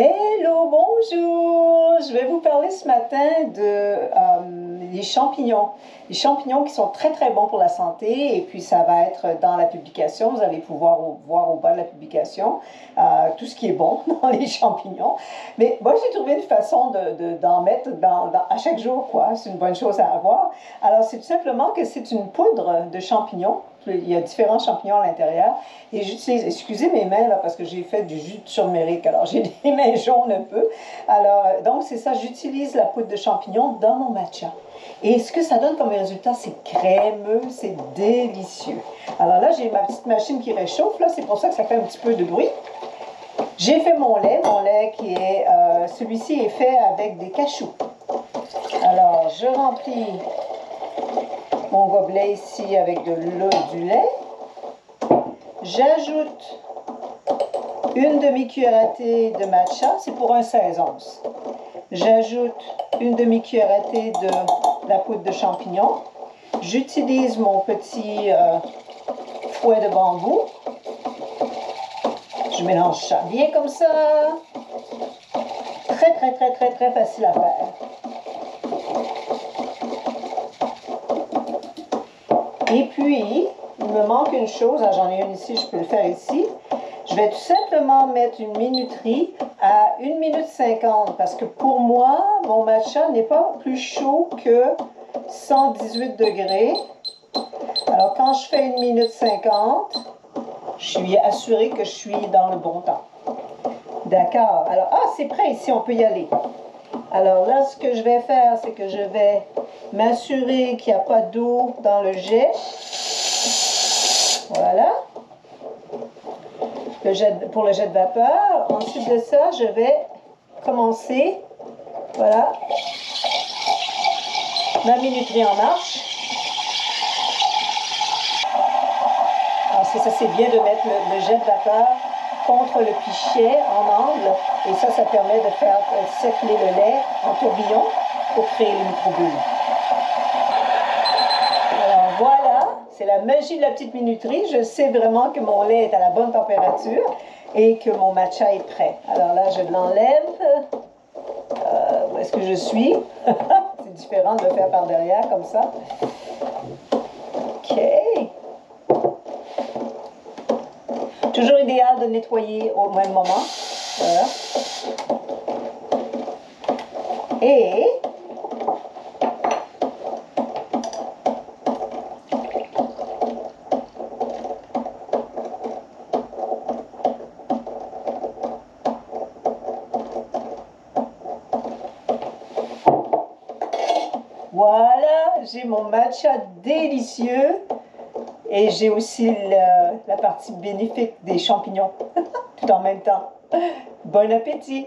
Hello, bonjour! Je vais vous parler ce matin de euh, les champignons. Les champignons qui sont très très bons pour la santé et puis ça va être dans la publication. Vous allez pouvoir voir au bas de la publication euh, tout ce qui est bon dans les champignons. Mais moi j'ai trouvé une façon d'en de, mettre dans, à chaque jour quoi. C'est une bonne chose à avoir. Alors c'est tout simplement que c'est une poudre de champignons il y a différents champignons à l'intérieur. Et j'utilise, excusez mes mains là, parce que j'ai fait du jus de turmeric, alors j'ai des mains jaunes un peu. Alors, euh, donc c'est ça, j'utilise la poudre de champignons dans mon matcha. Et ce que ça donne comme résultat, c'est crémeux, c'est délicieux. Alors là, j'ai ma petite machine qui réchauffe, là, c'est pour ça que ça fait un petit peu de bruit. J'ai fait mon lait, mon lait qui est, euh, celui-ci est fait avec des cachous. Alors, je remplis mon gobelet ici avec de l'eau du lait. J'ajoute une demi-cuillère à thé de matcha, c'est pour un 16 onces. J'ajoute une demi-cuillère à thé de la poudre de champignon. J'utilise mon petit euh, fouet de bambou. Je mélange ça bien comme ça. Très, très, très, très, très facile à faire. Et puis, il me manque une chose, ah, j'en ai une ici, je peux le faire ici. Je vais tout simplement mettre une minuterie à 1 minute 50 parce que pour moi, mon matcha n'est pas plus chaud que 118 degrés. Alors quand je fais 1 minute 50, je suis assurée que je suis dans le bon temps. D'accord. Alors, ah, c'est prêt ici, on peut y aller. Alors là, ce que je vais faire, c'est que je vais m'assurer qu'il n'y a pas d'eau dans le jet. Voilà. Pour le jet de vapeur. Ensuite de ça, je vais commencer. Voilà. Ma minuterie en marche. Alors, ça, c'est bien de mettre le jet de vapeur contre le pichet en angle et ça, ça permet de faire circuler le lait en tourbillon pour créer une microbulle. Alors voilà, c'est la magie de la petite minuterie. Je sais vraiment que mon lait est à la bonne température et que mon matcha est prêt. Alors là, je l'enlève. Euh, où est-ce que je suis? c'est différent de le faire par derrière comme ça. Toujours idéal de nettoyer au même moment. Voilà. Et Voilà, j'ai mon matcha délicieux et j'ai aussi la partie bénéfique des champignons tout en même temps. Bon appétit